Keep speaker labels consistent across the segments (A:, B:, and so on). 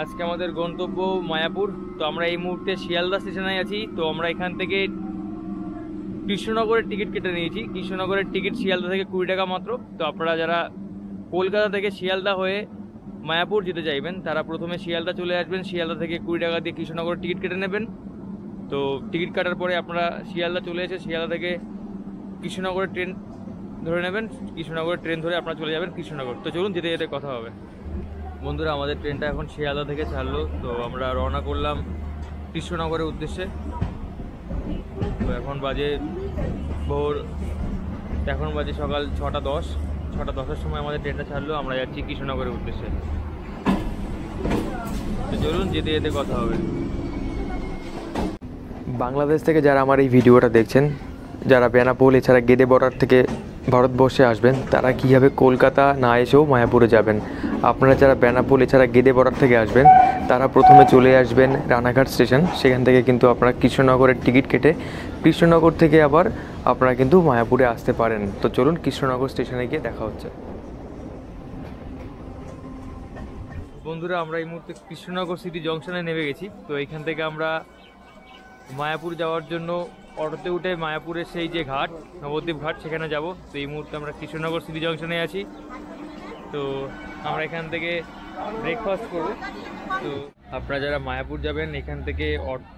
A: আজকে আমাদের গন্তব্য মায়াপুর। তো আমরা এই মুহূর্তে শিয়ালদা স্টেশনে আছি। তো আমরা এখান থেকে কৃষ্ণনগরের টিকিট কেটে নিয়েছি। কৃষ্ণনগরের টিকিট শিয়ালদা থেকে কুড়ি টাকা মাত্র। তো আপনারা যারা কলকাতা থেকে শিয়ালদা হয়ে মায়াপুর যেতে চাইবেন, তারা প্রথমে শিয়ালদা চলে আসবেন। শিয়ালদা থেকে কুড়ি টাকা দিয়ে কৃষ্ণনগরের টিকিট কেটে নেবেন। তো টিকিট কাটার পরে আপনারা শিয়ালদা চলে এসে শিয়ালদা থেকে কৃষ্ণনগরের ট্রেন ধরে নেবেন। কৃষ্ণনগরের ট্রেন ধরে আপনারা চলে যাবেন কৃষ্ণনগর। তো চলুন, যেতে যেতে কথা হবে। বন্ধুরা, আমাদের ট্রেনটা এখন শিয়ালদা থেকে ছাড়লো, তো আমরা রওনা করলাম কৃষ্ণনগরের উদ্দেশ্যে। তো এখন বাজে ভোর, এখন বাজে সকাল ছটা দশ। ছটা দশের সময় আমাদের ট্রেনটা ছাড়লো, আমরা যাচ্ছি কৃষ্ণনগরের উদ্দেশ্যে। তো চলুন, যেতে যেতে কথা হবে।
B: বাংলাদেশ থেকে যারা আমার এই ভিডিওটা দেখছেন, যারা বেনাপোল, এছাড়া গেদে বর্ডার থেকে ভারতবর্ষে আসবেন, তারা কীভাবে কলকাতা না এসেও মায়াপুরে যাবেন। আপনারা যারা বেনাপোল, এছাড়া গেদে বর্ডার থেকে আসবেন, তারা প্রথমে চলে আসবেন রানাঘাট স্টেশন। সেখান থেকে কিন্তু আপনারা কৃষ্ণনগরের টিকিট কেটে কৃষ্ণনগর থেকে আবার আপনারা কিন্তু মায়াপুরে আসতে পারেন। তো চলুন কৃষ্ণনগর স্টেশনে গিয়ে দেখা হচ্ছে।
A: বন্ধুরা, আমরা এই মুহূর্তে কৃষ্ণনগর সিটি জংশনে নেমে গেছি। তো এইখান থেকে আমরা মায়াপুর যাওয়ার জন্য অটোতে উঠে মায়াপুরের সেই যে ঘাট নবদ্বীপ ঘাট সেখানে যাব। তো এই মুহূর্তে আমরা কৃষ্ণনগর সিটি জংশনে আছি। তো আমরা এখান থেকে ব্রেকফাস্ট করব। তো আপনারা যারা মায়াপুর যাবেন এখান থেকে অট-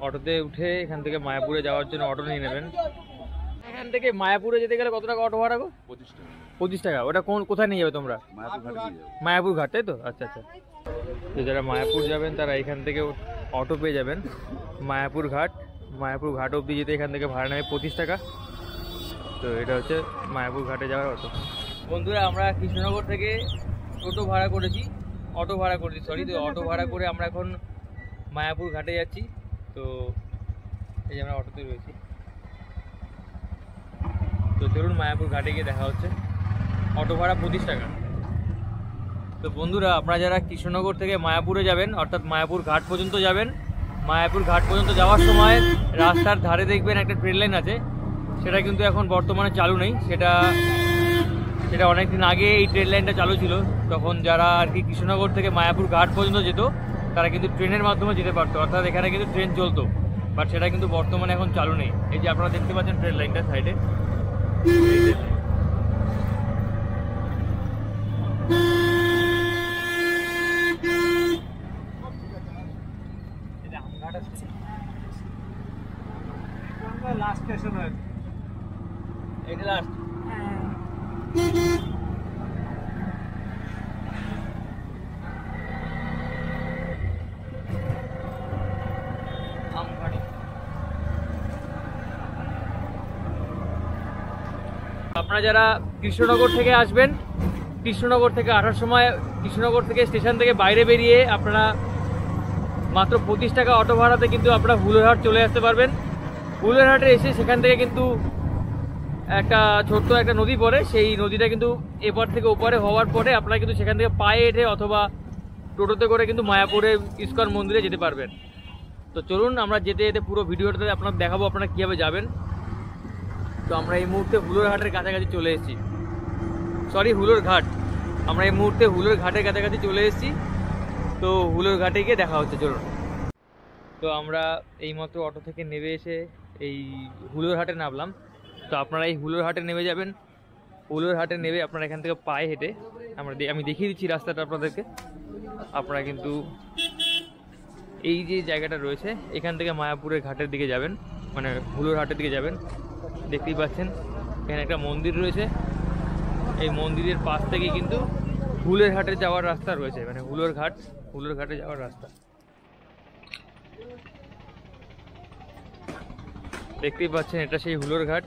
A: অটোতে উঠে এখান থেকে মায়াপুরে যাওয়ার জন্য অটো নিয়ে নেবেন। এখান থেকে মায়াপুরে যেতে গেলে কত টাকা অটো ভাড়া গো?
C: পঁচিশ টাকা।
A: পঁচিশ টাকা। ওটা কোন কোথায় নিয়ে যাবে তোমরা?
C: মায়াপুর ঘাটে
A: মায়াপুর ঘাট তাই তো? আচ্ছা আচ্ছা। তো যারা মায়াপুর যাবেন তারা এখান থেকে অটো পেয়ে যাবেন। মায়াপুর ঘাট। মায়াপুর ঘাট অবধি যেতে এখান থেকে ভাড়া নেবে পঁচিশ টাকা। তো এটা হচ্ছে মায়াপুর ঘাটে যাওয়ার অটো। বন্ধুরা, আমরা কৃষ্ণনগর থেকে টোটো ভাড়া করেছি। অটো ভাড়া করেছি সরি তো অটো ভাড়া করে আমরা এখন মায়াপুর ঘাটে যাচ্ছি। তো এই যে আমরা অটোতে রয়েছি। তো চলুন মায়াপুর ঘাটে গিয়ে দেখা হচ্ছে। অটো ভাড়া পঁচিশ টাকা। তো বন্ধুরা, আপনারা যারা কৃষ্ণনগর থেকে মায়াপুরে যাবেন, অর্থাৎ মায়াপুর ঘাট পর্যন্ত যাবেন, মায়াপুর ঘাট পর্যন্ত যাওয়ার সময় রাস্তার ধারে দেখবেন একটা ট্রেন লাইন আছে। সেটা কিন্তু এখন বর্তমানে চালু নেই। সেটা সেটা অনেক দিন আগে এই ট্রেন লাইনটা চালু ছিল। তখন যারা আর কি কৃষ্ণনগর থেকে মায়াপুর ঘাট পর্যন্ত যেত, তারা কিন্তু ট্রেনের মাধ্যমে যেতে পারতো। অর্থাৎ এখানে কিন্তু ট্রেন চলতো। বাট সেটা কিন্তু বর্তমানে এখন চালু নেই। এই যে আপনারা দেখতে পাচ্ছেন ট্রেন লাইনটা সাইডে
D: লাস্ট স্টেশন হয়েছে
A: এটা লাস্ট আপনারা যারা কৃষ্ণনগর থেকে আসবেন কৃষ্ণনগর থেকে আসার সময় কৃষ্ণনগর থেকে স্টেশন থেকে বাইরে বেরিয়ে আপনারা মাত্র পঁচিশ টাকা অটো ভাড়াতে কিন্তু আপনারা হুলোরহাট চলে আসতে পারবেন। হুলোরহাটে এসে সেখান থেকে কিন্তু একটা ছোট্ট একটা নদী পড়ে। সেই নদীটা কিন্তু এপার থেকে ওপারে হওয়ার পরে আপনারা কিন্তু সেখান থেকে পায়ে হেঁটে অথবা টোটোতে করে কিন্তু মায়াপুরে ইস্কন মন্দিরে যেতে পারবেন। তো চলুন, আমরা যেতে যেতে পুরো ভিডিওটাতে আপনার দেখাবো আপনারা কীভাবে যাবেন। তো আমরা এই মুহূর্তে হুলোর ঘাটের কাছাকাছি চলে এসেছি। সরি হুলোর ঘাট। আমরা এই মুহূর্তে হুলোর ঘাটের কাছাকাছি চলে এসেছি। তো হুলোর ঘাটে গিয়ে দেখা হচ্ছে, চলুন। তো আমরা এইমাত্র অটো থেকে নেমে এসে এই হুলোর হাটে নামলাম। তো আপনারা এই হুলোর হাটে নেমে যাবেন। হুলোর হাটে নেমে আপনারা এখান থেকে পায়ে হেঁটে আমরা আমি দেখিয়ে দিচ্ছি রাস্তাটা আপনাদেরকে। আপনারা কিন্তু এই যে জায়গাটা রয়েছে, এখান থেকে মায়াপুরের ঘাটের দিকে যাবেন মানে হুলোর হাটের দিকে যাবেন। দেখতেই পাচ্ছেন, এখানে একটা মন্দির রয়েছে। এই মন্দিরের পাশ থেকে কিন্তু হুলের ঘাটে যাওয়ার রাস্তা রয়েছে। মানে হুলোর ঘাট, হুলোর ঘাটে যাওয়ার রাস্তা। দেখতেই পাচ্ছেন, এটা সেই হুলোর ঘাট।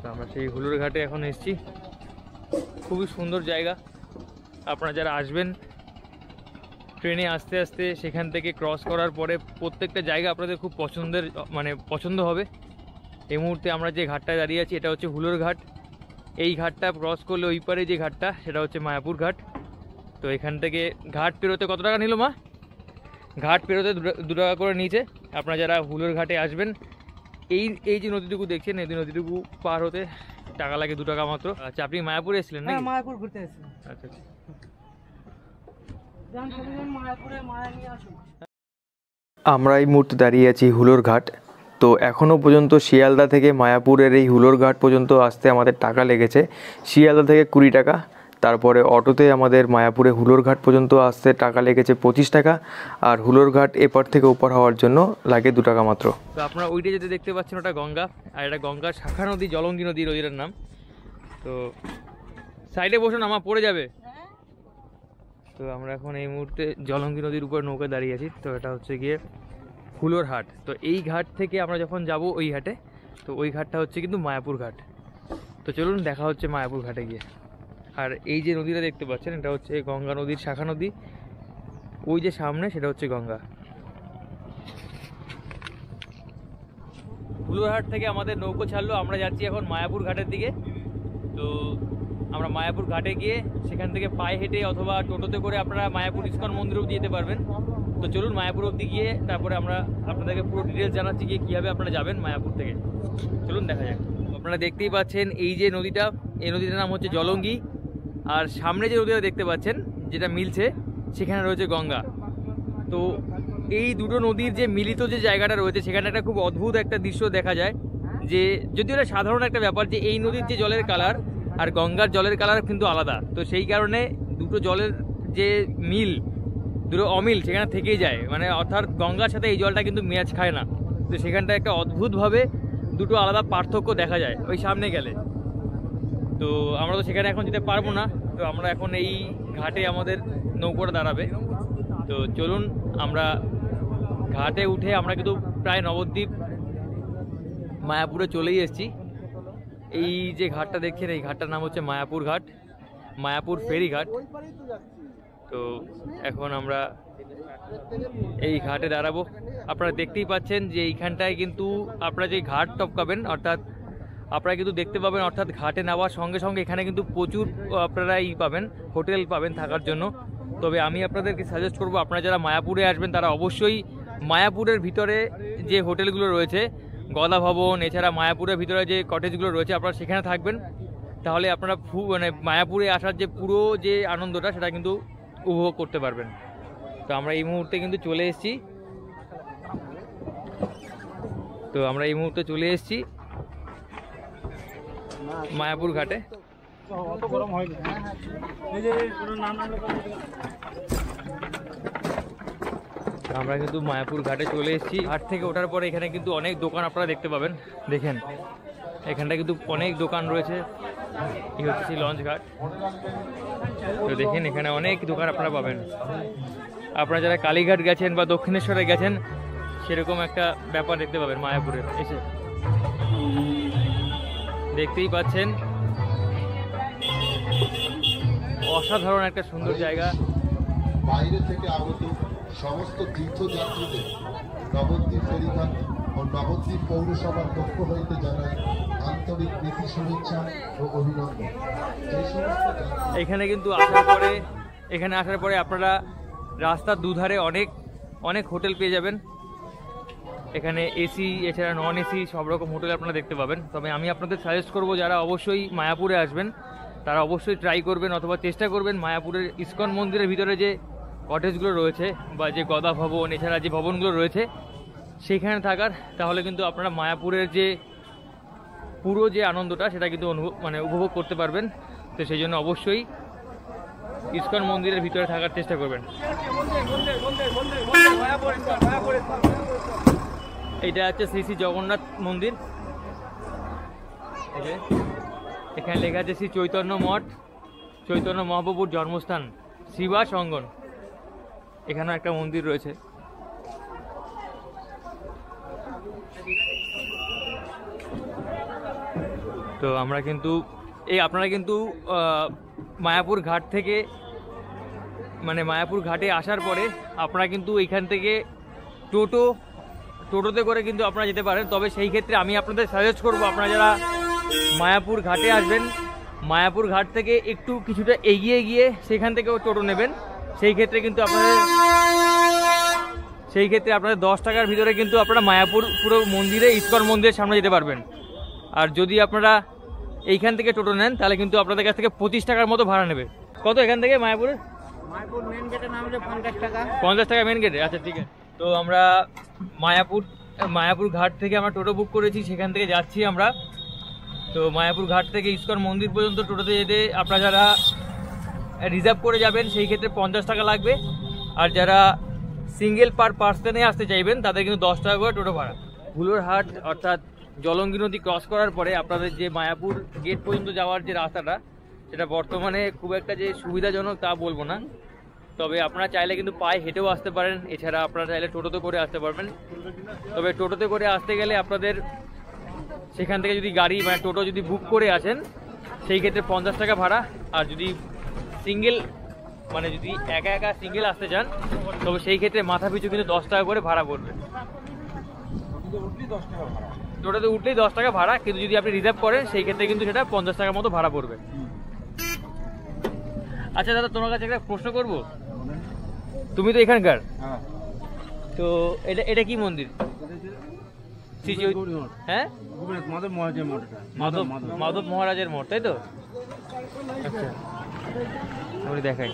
A: তো আমরা সেই হুলোর ঘাটে এখন এসছি। খুবই সুন্দর জায়গা। আপনারা যারা আসবেন, ট্রেনে আস্তে আস্তে সেখান থেকে ক্রস করার পরে প্রত্যেকটা জায়গা আপনাদের খুব পছন্দের মানে পছন্দ হবে। এই মুহূর্তে আমরা যে ঘাটটায় দাঁড়িয়ে আছি, এটা হচ্ছে হুলোর ঘাট। এই ঘাটটা ক্রস করলে ওই পারে যে ঘাটটা, সেটা হচ্ছে মায়াপুর ঘাট। তো এখান থেকে ঘাট পেরোতে কত টাকা নিল মা? ঘাট পেরোতে দু টাকা করে নিয়েছে। আপনারা যারা হুলোর ঘাটে আসবেন এই এই যে নদীটুকু দেখছেন এই নদীটুকু পার হতে টাকা লাগে দু টাকা মাত্র। আচ্ছা আপনি মায়াপুরে এসেছিলেন
D: হ্যাঁ
A: নাকি
D: মায়াপুর ঘুরতে এসেছি
A: আচ্ছা আচ্ছা।
B: আমরা এই মুহূর্তে দাঁড়িয়ে আছি হুলোর ঘাট। তো এখনও পর্যন্ত শিয়ালদা থেকে মায়াপুরের এই হুলোর ঘাট পর্যন্ত আসতে আমাদের টাকা লেগেছে। শিয়ালদা থেকে কুড়ি টাকা তারপরে অটোতে আমাদের মায়াপুরে হুলোর ঘাট পর্যন্ত আসতে টাকা লেগেছে পঁচিশ টাকা, আর হুলোর ঘাট এপার থেকে ওপার হওয়ার জন্য লাগে দু টাকা মাত্র।
A: তো আপনারা ওইটা যেতে দেখতে পাচ্ছেন ওটা গঙ্গা, আর এটা গঙ্গার শাখা নদী, জলঙ্গি নদী নদীটার নাম। তো সাইডে বসুন আমার পড়ে যাবে। তো আমরা এখন এই মুহূর্তে জলঙ্গি নদীর উপর নৌকা দাঁড়িয়ে আছি। তো এটা হচ্ছে গিয়ে হুলোর হাট। তো এই ঘাট থেকে আমরা যখন যাব ওই ঘাটে তো ওই ঘাটটা হচ্ছে কিন্তু মায়াপুর ঘাট। তো চলুন, দেখা হচ্ছে মায়াপুর ঘাটে গিয়ে। আর এই যে নদীটা দেখতে পাচ্ছেন, এটা হচ্ছে গঙ্গা নদীর শাখা নদী। ওই যে সামনে, সেটা হচ্ছে গঙ্গা। ফুলুরহাট থেকে আমাদের নৌকো ছাড়লো, আমরা যাচ্ছি এখন মায়াপুর ঘাটের দিকে। তো আমরা মায়াপুর ঘাটে গিয়ে সেখান থেকে পায়ে হেঁটে অথবা টোটোতে করে আপনারা মায়াপুর ইস্কন মন্দির অব্দি যেতে পারবেন। তো চলুন মায়াপুর অব্দি গিয়ে তারপরে আমরা আপনাদেরকে পুরো ডিটেলস জানাচ্ছি গিয়ে কীভাবে আপনারা যাবেন মায়াপুর থেকে। চলুন দেখা যাক। আপনারা দেখতেই পাচ্ছেন এই যে নদীটা, এই নদীটার নাম হচ্ছে জলঙ্গি। আর সামনে যে নদীটা দেখতে পাচ্ছেন, যেটা মিলছে, সেখানে রয়েছে গঙ্গা। তো এই দুটো নদীর যে মিলিত যে জায়গাটা রয়েছে, সেখানে একটা খুব অদ্ভুত একটা দৃশ্য দেখা যায়, যে যদিও এটা সাধারণ একটা ব্যাপার যে এই নদীর যে জলের কালার আর গঙ্গার জলের কালার কিন্তু আলাদা। তো সেই কারণে দুটো জলের যে মিল, দুটো অমিল সেখানে থেকেই যায়। মানে অর্থাৎ গঙ্গার সাথে এই জলটা কিন্তু ম্যাচ খায় না। তো সেখানটা একটা অদ্ভুতভাবে দুটো আলাদা পার্থক্য দেখা যায়, ওই সামনে গেলে। তো আমরা তো সেখানে এখন যেতে পারব না। তো আমরা এখন এই ঘাটে আমাদের নৌকোটা দাঁড়াবে। তো চলুন, আমরা ঘাটে উঠে আমরা কিন্তু প্রায় নবদ্বীপ মায়াপুরে চলেই এসেছি। এই যে ঘাটটা দেখছেন, এই ঘাটটার নাম হচ্ছে মায়াপুর ঘাট, মায়াপুর ফেরি ঘাট। তো এখন আমরা এই ঘাটে দাঁড়াবো। আপনারা দেখতেই পাচ্ছেন যে এইখানটায় কিন্তু আপনারা যে ঘাট টপকাবেন, অর্থাৎ আপনারা কিন্তু দেখতে পাবেন, অর্থাৎ ঘাটে নেওয়ার সঙ্গে সঙ্গে এখানে কিন্তু প্রচুর আপনারা ই পাবেন, হোটেল পাবেন থাকার জন্য। তবে আমি আপনাদেরকে সাজেস্ট করব, আপনারা যারা মায়াপুরে আসবেন, তারা অবশ্যই মায়াপুরের ভিতরে যে হোটেলগুলো রয়েছে, গদা ভবন, এছাড়া মায়াপুরের ভিতরে যে কটেজগুলো রয়েছে, আপনারা সেখানে থাকবেন। তাহলে আপনারা মানে মায়াপুরে আসার যে পুরো যে আনন্দটা, সেটা কিন্তু উপভোগ করতে পারবেন। তো আমরা এই মুহূর্তে কিন্তু চলে এসেছি। তো আমরা এই মুহূর্তে চলে এসেছি। মায়াপুর ঘাটে। আমরা কিন্তু মায়াপুর ঘাটে চলে এসেছি। ঘাট থেকে ওঠার পরে এখানে কিন্তু অনেক দোকান আপনারা দেখতে পাবেন। দেখেন এখানটা কিন্তু অনেক দোকান রয়েছে। এই হচ্ছে লঞ্চ ঘাট। তো দেখেন, এখানে অনেক দোকান আপনারা পাবেন। আপনারা যারা কালীঘাট গেছেন বা দক্ষিণেশ্বরে গেছেন, সেরকম একটা ব্যাপার দেখতে পাবেন মায়াপুরের। এসে। দেখতেই পাচ্ছেন। অসাধারণ একটা সুন্দর জায়গা।
C: বাইরে থেকে আগত সমস্ত তীর্থযাত্রীদের নবদ্বীপ ফেরিঘাট ও নবদ্বীপ পৌরসভার পক্ষ হইতে জানাই আন্তরিক প্রীতি শুভেচ্ছা ও অভিনন্দন।
A: এখানে কিন্তু আসার পরে এখানে আসার পরে আপনারা রাস্তার দুধারে অনেক অনেক হোটেল পেয়ে যাবেন। এখানে এসি এছাড়া নন এসি সব রকম হোটেল আপনারা দেখতে পাবেন। তবে আমি আপনাদের সাজেস্ট করব, যারা অবশ্যই মায়াপুরে আসবেন, তারা অবশ্যই ট্রাই করবেন অথবা চেষ্টা করবেন মায়াপুরের ইস্কন মন্দিরের ভিতরে যে কটেজগুলো রয়েছে বা যে গদা ভবন, এছাড়া যে ভবনগুলো রয়েছে, সেখানে থাকার, তাহলে কিন্তু আপনারা মায়াপুরের যে পুরো যে আনন্দটা, সেটা কিন্তু অনুভব মানে উপভোগ করতে পারবেন। তো সেই জন্য অবশ্যই ইস্কন মন্দিরের ভিতরে থাকার চেষ্টা করবেন। এটা হচ্ছে শ্রী শ্রী জগন্নাথ মন্দির। এখানে লেখা আছে শ্রী চৈতন্য মঠ, চৈতন্য মহাপ্রভুর জন্মস্থান শিবাস অঙ্গন। এখানেও একটা মন্দির রয়েছে। তো আমরা কিন্তু, এই আপনারা কিন্তু মায়াপুর ঘাট থেকে মানে মায়াপুর ঘাটে আসার পরে আপনারা কিন্তু এইখান থেকে টোটো টোটোতে করে কিন্তু আপনারা যেতে পারেন। তবে সেই ক্ষেত্রে আমি আপনাদের সাজেস্ট করব আপনারা যারা মায়াপুর ঘাটে আসবেন মায়াপুর ঘাট থেকে একটু কিছুটা এগিয়ে গিয়ে সেখান থেকেও টোটো নেবেন। সেই ক্ষেত্রে কিন্তু আপনাদের সেই ক্ষেত্রে আপনাদের দশ টাকার ভিতরে কিন্তু আপনারা মায়াপুর পুরো মন্দিরে ইস্কন মন্দিরের সামনে যেতে পারবেন। আর যদি আপনারা এইখান থেকে টোটো নেন তাহলে কিন্তু আপনাদের কাছ থেকে পঁচিশ টাকার মতো ভাড়া নেবে। কত এখান থেকে মায়াপুরের?
E: মেন পঞ্চাশ টাকা।
A: মেন গেটে আচ্ছা ঠিক আছে। তো আমরা মায়াপুর মায়াপুর ঘাট থেকে আমরা টোটো বুক করেছি, সেখান থেকে যাচ্ছি আমরা। তো মায়াপুর ঘাট থেকে ইস্কন মন্দির পর্যন্ত টোটোতে যেতে আপনারা যারা রিজার্ভ করে যাবেন, সেই ক্ষেত্রে পঞ্চাশ টাকা লাগবে। আর যারা সিঙ্গেল পার পার্সনে আসতে চাইবেন, তাদের কিন্তু দশ টাকা করে টোটো ভাড়া। হুলোর হাট অর্থাৎ জলঙ্গি নদী ক্রস করার পরে আপনাদের যে মায়াপুর গেট পর্যন্ত যাওয়ার যে রাস্তাটা, সেটা বর্তমানে খুব একটা যে সুবিধাজনক তা বলব না। তবে আপনারা চাইলে কিন্তু পায়ে হেঁটেও আসতে পারেন। এছাড়া আপনারা চাইলে টোটোতে করে আসতে পারবেন। তবে টোটোতে করে আসতে গেলে আপনাদের সেখান থেকে যদি গাড়ি মানে টোটো যদি বুক করে আসেন, সেই ক্ষেত্রে পঞ্চাশ টাকা ভাড়া। আর যদি সিঙ্গেল মানে যদি একা একা সিঙ্গেল আসতে চান, তবে সেই ক্ষেত্রে মাথা পিছু কিন্তু দশ টাকা করে ভাড়া পড়বে। টোটোতে উঠলেই দশ টাকা ভাড়া, কিন্তু যদি আপনি রিজার্ভ করেন, সেই ক্ষেত্রে কিন্তু সেটা পঞ্চাশ টাকার মতো ভাড়া পড়বে। আচ্ছা দাদা, তোমার কাছে একটা প্রশ্ন করব? তুমি তো এখানকার?
D: হ্যাঁ।
A: তো এটা এটা কি মন্দির? হ্যাঁ?
D: মাধব মহারাজের মঠ
A: মাধব মাধব মহারাজের মঠ তাই তো? আচ্ছা। আমি দেখাই।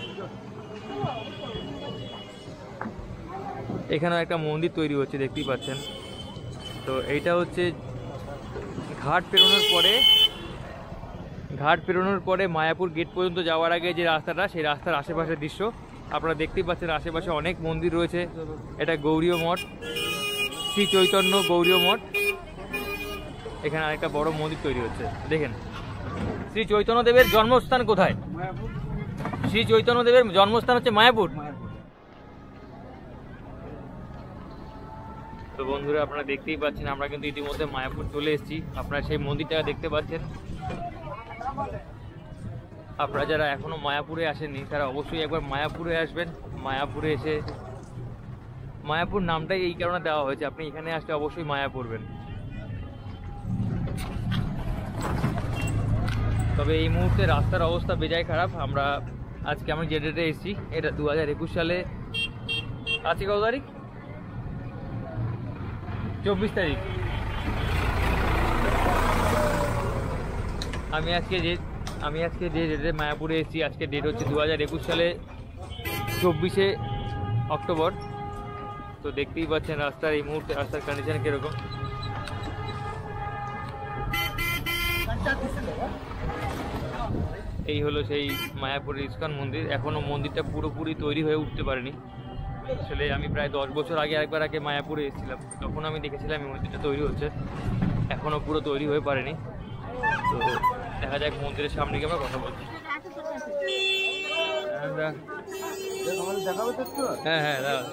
A: এখানেও একটা মন্দির তৈরি হচ্ছে দেখতেই পাচ্ছেন। তো এইটা হচ্ছে ঘাট পেরোনোর পরে ঘাট পেরোনোর পরে মায়াপুর গেট পর্যন্ত যাওয়ার আগে যে রাস্তাটা সেই রাস্তার আশেপাশের দৃশ্য। আপনারা দেখতেই পাচ্ছেন আশেপাশে অনেক মন্দির রয়েছে। এটা গৌরীয় মঠ, শ্রী চৈতন্য গৌরীয় মঠ। এখানে আরেকটা বড় মন্দির তৈরি হচ্ছে। দেখেন, শ্রী চৈতন্যদেবের জন্মস্থান কোথায়? শ্রী চৈতন্যদেবের জন্মস্থান হচ্ছে মায়াপুর। তো বন্ধুরা, আপনারা দেখতেই পাচ্ছেন, আমরা কিন্তু ইতিমধ্যে মায়াপুর চলে এসেছি। আপনারা সেই মন্দিরটা দেখতে পাচ্ছেন। আপনারা যারা এখনও মায়াপুরে আসেননি, তারা অবশ্যই একবার মায়াপুরে আসবেন। মায়াপুরে এসে মায়াপুর নামটাই এই কারণে দেওয়া হয়েছে, আপনি এখানে আসলে অবশ্যই মায়া পড়বেন। তবে এই মুহূর্তে রাস্তার অবস্থা বেজায় খারাপ, আমরা আজকে আমি যে ডেটে এসেছি, এটা দু হাজার একুশ সালে। আজকে কত তারিখ? চব্বিশ তারিখ। আমি আজকে যে আমি আজকে যে ডেটে মায়াপুরে এসেছি, আজকে ডেট হচ্ছে দু হাজার একুশ সালে চব্বিশে অক্টোবর। তো দেখতেই পাচ্ছেন রাস্তার এই মুহূর্তে, রাস্তার কন্ডিশন কীরকম। এই হলো সেই মায়াপুরের ইস্কন মন্দির। এখনও মন্দিরটা পুরোপুরি তৈরি হয়ে উঠতে পারেনি। আসলে আমি প্রায় দশ বছর আগে একবার আগে মায়াপুরে এসেছিলাম। তখন আমি দেখেছিলাম এই মন্দিরটা তৈরি হচ্ছে। এখনও পুরো তৈরি হয়ে পারেনি। তো দেখা যাক মন্দিরের সামনে গিয়ে আমরা কথা বলছি হ্যাঁ হ্যাঁ দাঁড়াও।